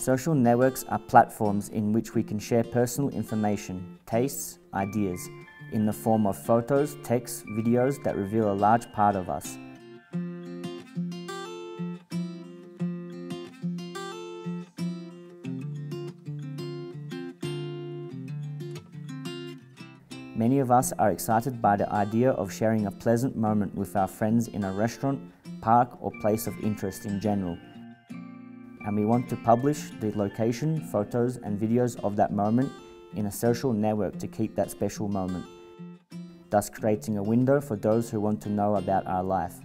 Social networks are platforms in which we can share personal information, tastes, ideas, in the form of photos, texts, videos that reveal a large part of us. Many of us are excited by the idea of sharing a pleasant moment with our friends in a restaurant, park or place of interest in general and we want to publish the location, photos and videos of that moment in a social network to keep that special moment, thus creating a window for those who want to know about our life.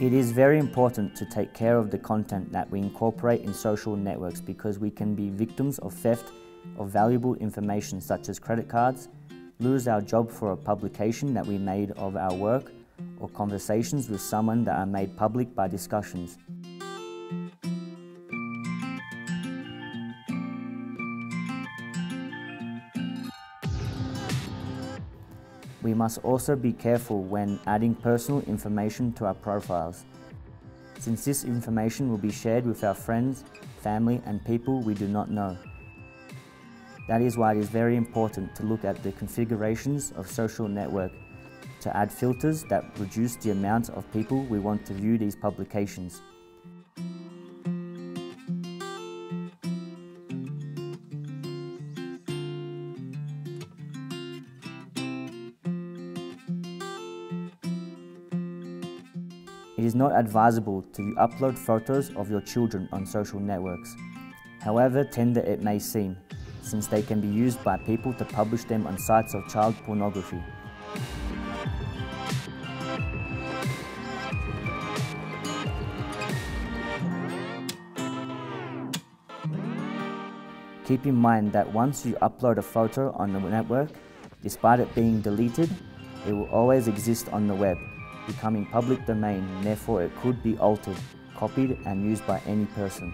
It is very important to take care of the content that we incorporate in social networks because we can be victims of theft of valuable information such as credit cards, lose our job for a publication that we made of our work, or conversations with someone that are made public by discussions. We must also be careful when adding personal information to our profiles, since this information will be shared with our friends, family and people we do not know. That is why it is very important to look at the configurations of social network to add filters that reduce the amount of people we want to view these publications. It is not advisable to upload photos of your children on social networks, however tender it may seem since they can be used by people to publish them on sites of child pornography. Keep in mind that once you upload a photo on the network, despite it being deleted, it will always exist on the web, becoming public domain, therefore it could be altered, copied and used by any person.